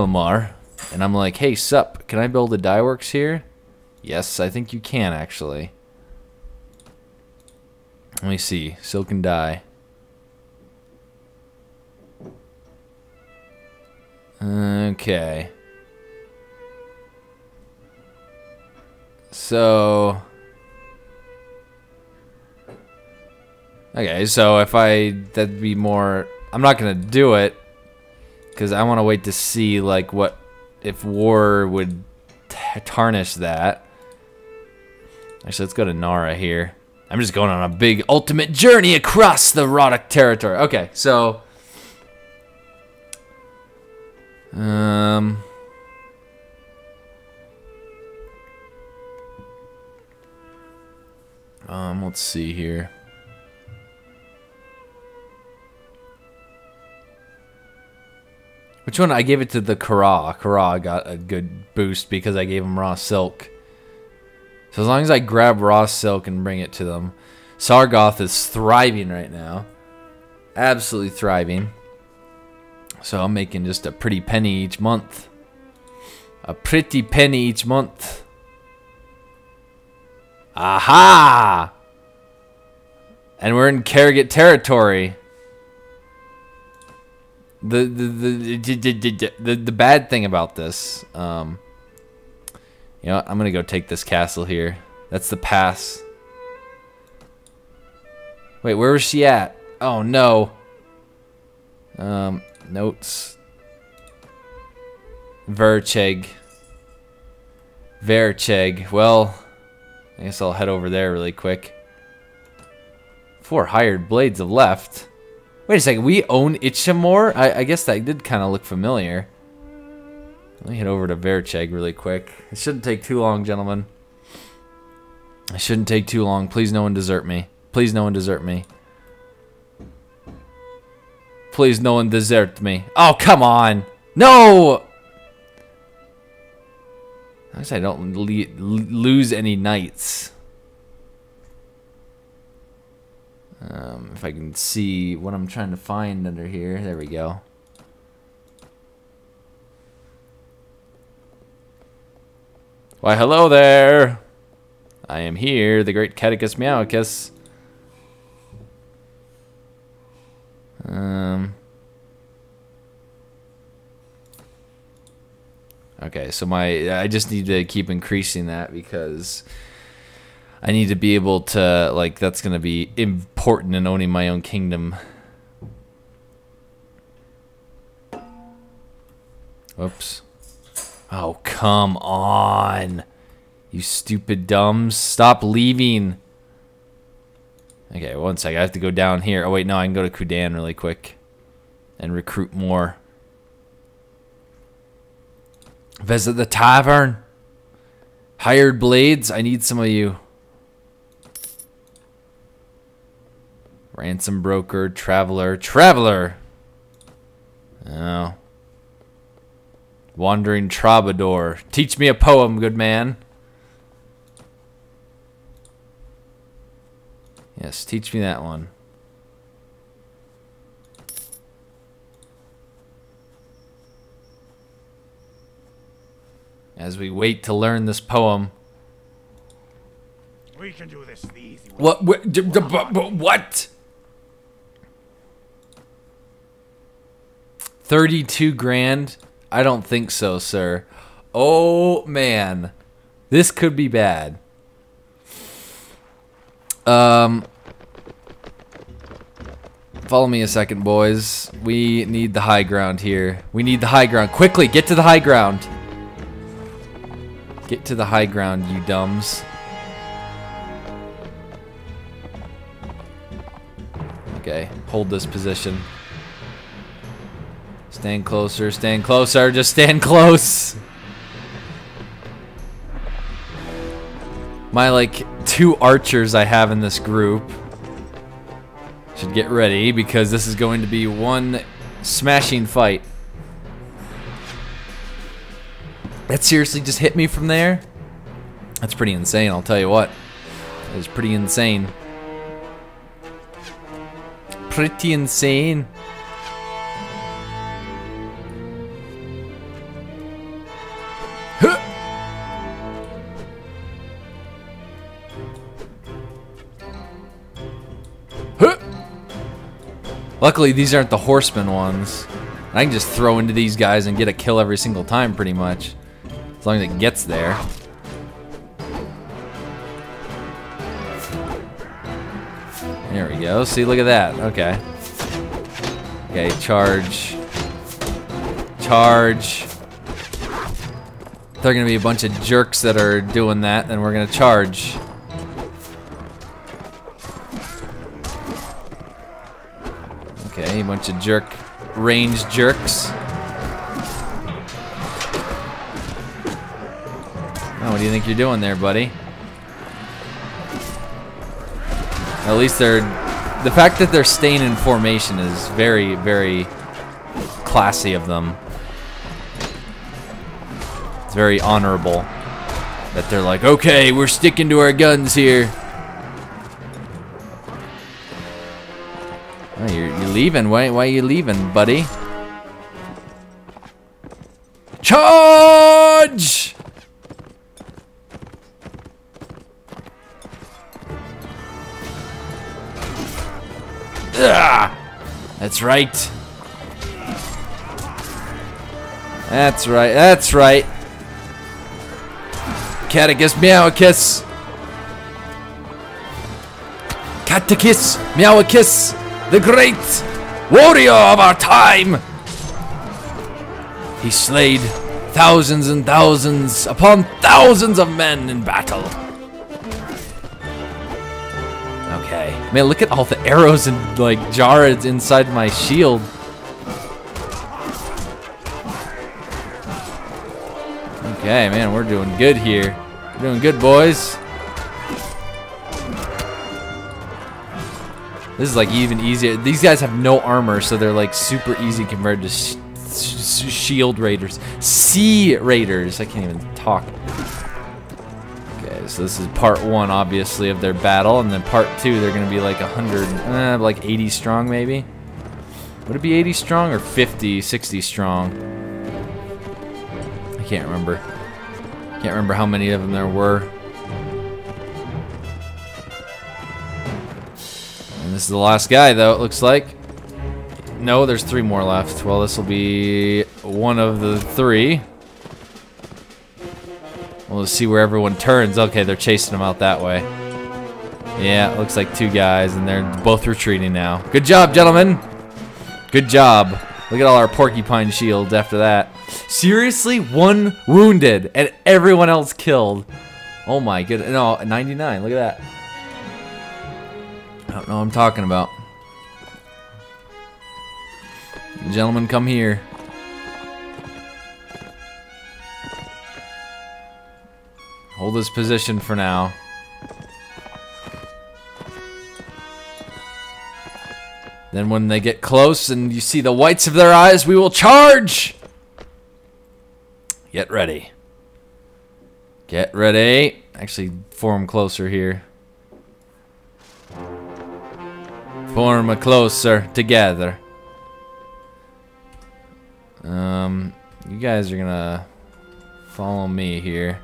Lamar, and I'm like, hey, sup, can I build a dye works here? Yes, I think you can actually. Let me see, silken dye. Okay. So Okay, so if I that'd be more I'm not to do it cuz I want to wait to see like what if war would tarnish that. Actually, let's go to Narra here. I'm just going on a big ultimate journey across the Rhodok territory. Okay, so um Um, let's see here. Which one? I gave it to the Kara. Kara got a good boost because I gave him raw silk. So as long as I grab raw silk and bring it to them. Sargoth is thriving right now. Absolutely thriving. So I'm making just a pretty penny each month. A pretty penny each month. Aha! And we're in Khergit territory. The the the the, the, bad thing about this, um, you know, I'm gonna go take this castle here. That's the pass. Wait, where was she at? Oh no. Um, notes. Wercheg. Wercheg. Well, I guess I'll head over there really quick. Four hired blades have left. Wait a second, we own Ichamur? I, I guess that did kind of look familiar. Let me head over to Wercheg really quick. It shouldn't take too long, gentlemen. It shouldn't take too long. Please no one desert me. Please no one desert me. Please no one desert me. Oh, come on. No! I guess I don't lose any knights. Um, if I can see what I'm trying to find under here. There we go. Why, hello there! I am here, the great Caticus Meowicus. Um... Okay, so my I just need to keep increasing that because I need to be able to like that's going to be important in owning my own kingdom. Whoops. Oh, come on. You stupid dumbs. Stop leaving. Okay, one sec. I have to go down here. Oh, wait, no. I can go to Khudan really quick and recruit more. Visit the tavern. Hired blades. I need some of you. Ransom broker, traveler, traveler. Oh. Wandering troubadour. Teach me a poem, good man. Yes, teach me that one. as we wait to learn this poem. We can do this the easy way. What? What? what? 32 grand? I don't think so, sir. Oh, man. This could be bad. Um, follow me a second, boys. We need the high ground here. We need the high ground. Quickly, get to the high ground. Get to the high ground, you dumbs. Okay, hold this position. Stand closer, stand closer, just stand close. My, like, two archers I have in this group should get ready because this is going to be one smashing fight. That seriously just hit me from there? That's pretty insane, I'll tell you what. That is pretty insane. Pretty insane. Luckily, these aren't the horseman ones. I can just throw into these guys and get a kill every single time, pretty much. As long as it gets there. There we go. See, look at that. Okay. Okay, charge. Charge. They're gonna be a bunch of jerks that are doing that, then we're gonna charge. Okay, a bunch of jerk, range jerks. Oh, what do you think you're doing there, buddy? At least they're... The fact that they're staying in formation is very, very classy of them. It's very honorable. That they're like, okay, we're sticking to our guns here. Leaving. Why, why are you leaving, buddy? Charge! Ah, that's right. That's right. That's right. Caticus Meowicus. Caticus Meowicus, the great warrior of our time. He slayed thousands and thousands upon thousands of men in battle. Okay. Man, look at all the arrows and like jars inside my shield. Okay, man, we're doing good here. We're doing good, boys. This is like even easier. These guys have no armor, so they're like super easy compared to sh sh shield raiders. Sea raiders. I can't even talk. Okay, so this is part one, obviously, of their battle, and then part two, they're gonna be like 100, eh, like 80 strong, maybe. Would it be 80 strong or 50, 60 strong? I can't remember. Can't remember how many of them there were. This is the last guy, though, it looks like. No, there's three more left. Well, this will be one of the three. We'll see where everyone turns. Okay, they're chasing them out that way. Yeah, looks like two guys, and they're both retreating now. Good job, gentlemen. Good job. Look at all our porcupine shields after that. Seriously, one wounded and everyone else killed. Oh my goodness. No, 99. Look at that. I don't know what I'm talking about. Gentlemen, come here. Hold this position for now. Then when they get close and you see the whites of their eyes, we will charge! Get ready. Get ready. Actually, form closer here. Form a closer together. Um, you guys are gonna follow me here.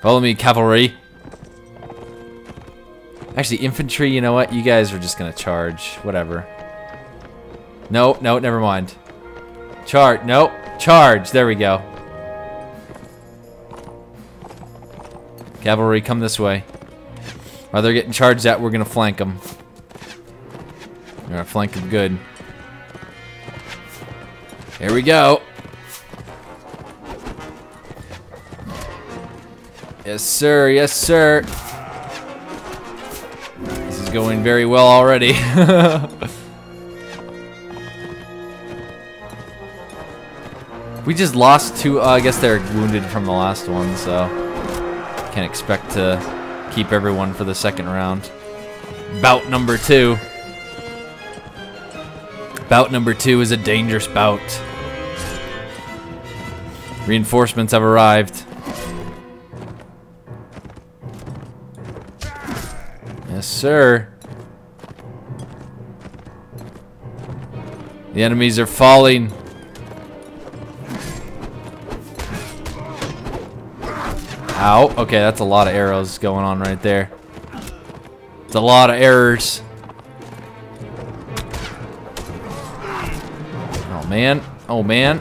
Follow me, cavalry. Actually, infantry, you know what? You guys are just gonna charge. Whatever. No, no, never mind. Charge. Nope. Charge. There we go. Cavalry, come this way. While they're getting charged at, we're gonna flank them. Gonna flank them good. Here we go. Yes, sir. Yes, sir. This is going very well already. we just lost two. Uh, I guess they're wounded from the last one, so can't expect to keep everyone for the second round. Bout number two. Bout number two is a dangerous bout. Reinforcements have arrived. Yes, sir. The enemies are falling. Ow. Okay, that's a lot of arrows going on right there. It's a lot of errors. Man. Oh, man.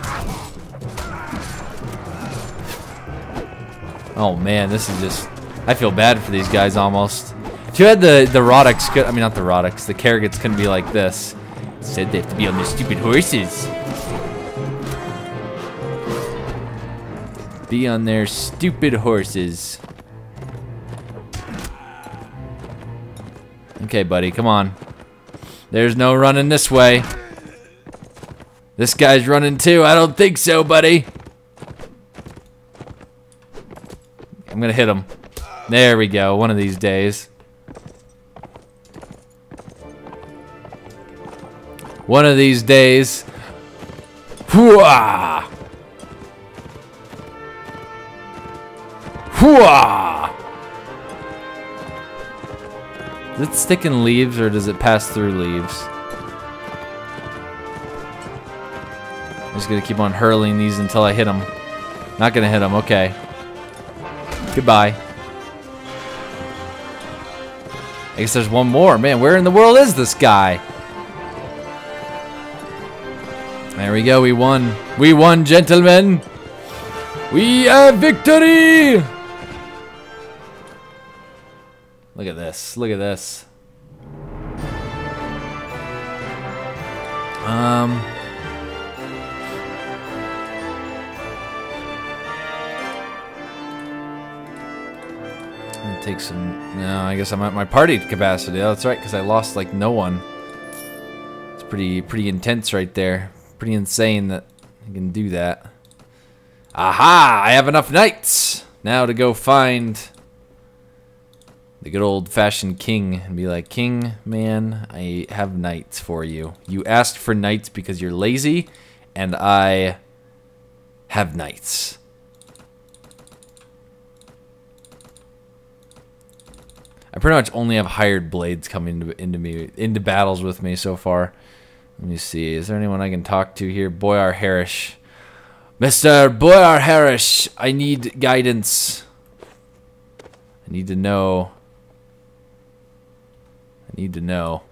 Oh, man. This is just... I feel bad for these guys almost. If you had the, the Rhodoks... I mean, not the Rhodoks. The Khergits couldn't be like this. Said they have to be on their stupid horses. Be on their stupid horses. Okay, buddy, come on. There's no running this way. This guy's running too. I don't think so, buddy. I'm gonna hit him. There we go, one of these days. One of these days. Hooah! Hooah! Does it stick in leaves or does it pass through leaves? Just gonna keep on hurling these until I hit them. Not gonna hit them, okay. Goodbye. I guess there's one more. Man, where in the world is this guy? There we go, we won. We won, gentlemen! We have victory! Look at this. Look at this. Um. Take some. No, I guess I'm at my party capacity. Oh, that's right, because I lost like no one. It's pretty, pretty intense right there. Pretty insane that I can do that. Aha! I have enough knights now to go find the good old-fashioned king and be like, King, man, I have knights for you. You asked for knights because you're lazy, and I have knights. I pretty much only have hired blades coming into, into me into battles with me so far. Let me see. Is there anyone I can talk to here? Boyar Harish. Mr. Boyar Harish, I need guidance. I need to know I Need to know.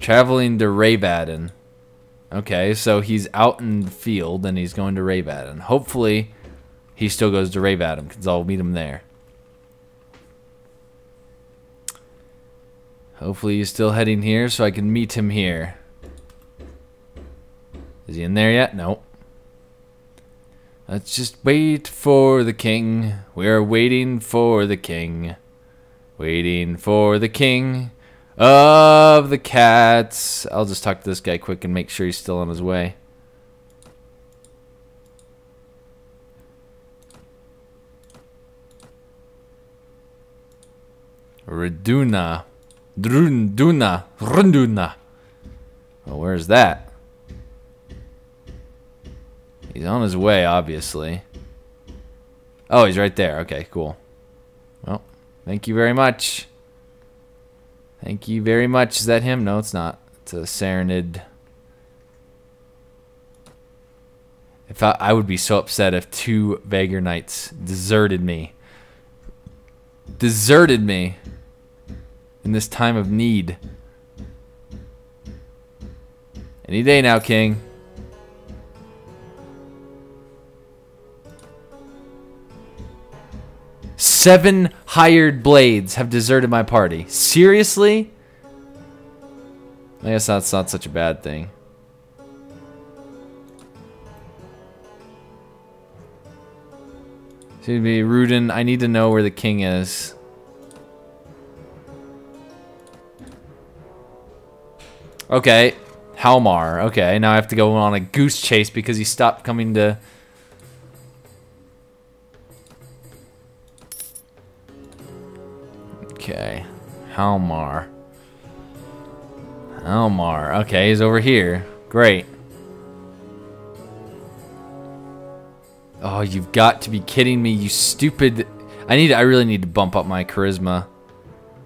Traveling to Reyvadin. Okay, so he's out in the field and he's going to Reyvadin. Hopefully, he still goes to Reyvadin because I'll meet him there. Hopefully he's still heading here so I can meet him here. Is he in there yet? Nope. Let's just wait for the king. We're waiting for the king. Waiting for the king of the cats. I'll just talk to this guy quick and make sure he's still on his way. Reduna. Drunduna. Runduna. Well, where's that? He's on his way, obviously. Oh, he's right there. Okay, cool. Well, thank you very much. Thank you very much. Is that him? No, it's not. It's a Sarranid. If I, I would be so upset if two Vaegir Knights deserted me. Deserted me in this time of need. Any day now, King. Seven hired blades have deserted my party. Seriously? I guess that's not such a bad thing. To be Rudin. I need to know where the king is. Okay. Halmar. Okay, now I have to go on a goose chase because he stopped coming to Halmar. Halmar. Okay, he's over here. Great. Oh, you've got to be kidding me, you stupid... I need. I really need to bump up my charisma.